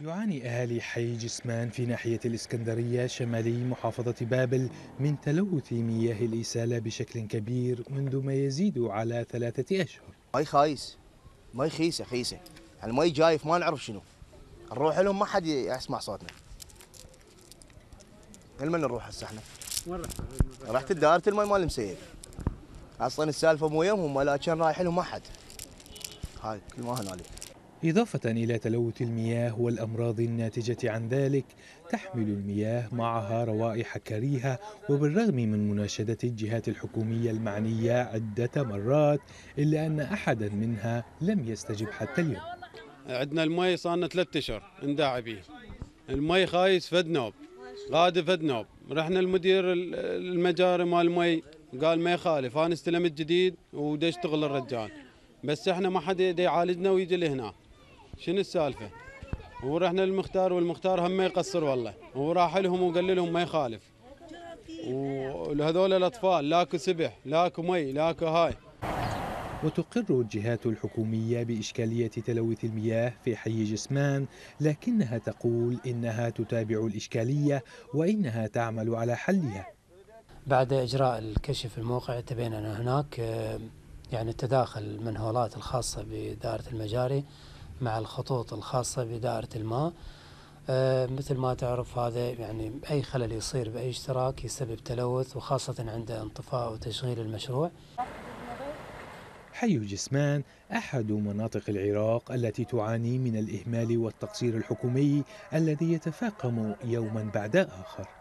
يعاني أهالي حي جسمان في ناحية الإسكندرية شمالي محافظة بابل من تلوث مياه الإسالة بشكل كبير منذ ما يزيد على ثلاثة أشهر. مي خايس. مي خيسة خيسة. يعني مي جايف ما نعرف شنو. نروح لهم ما حد يسمع صوتنا. لمن نروح هسه إحنا؟ رحت دائره المي مال المسيب أصلا السالفة مو يمهم لكن رايح لهم ما حد هاي كل ما هنالك إضافة إلى تلوث المياه والأمراض الناتجة عن ذلك تحمل المياه معها روائح كريهة وبالرغم من مناشدة الجهات الحكومية المعنية عدة مرات إلا أن أحدا منها لم يستجب حتى اليوم. عندنا المي صار لنا ثلاث أشهر نداعي به. المي خايس فد نوب غادي فد نوب. رحنا المدير ال- المجاري مال المي قال ما يخالف أنا استلمت جديد ودا يشتغل الرجال. بس إحنا ما حد يعالجنا ويجي لهنا. شنو السالفة؟ ورحنا للمختار والمختار هم ما يقصر والله. وراح لهم وقال لهم ما يخالف. وهذول الأطفال لاكو سبح لاكو مي لاكو هاي. وتقر الجهات الحكومية بإشكالية تلوث المياه في حي جسمان لكنها تقول إنها تتابع الإشكالية وإنها تعمل على حلها. بعد إجراء الكشف الموقع تبين أن هناك آه، يعني تداخل المنهولات الخاصة بدائرة المجاري. مع الخطوط الخاصة بدائرة الماء. آه، مثل ما تعرف هذا يعني أي خلل يصير بأي اشتراك يسبب تلوث وخاصة عند انطفاء وتشغيل المشروع. حي جسمان أحد مناطق العراق التي تعاني من الإهمال والتقصير الحكومي الذي يتفاقم يوما بعد آخر.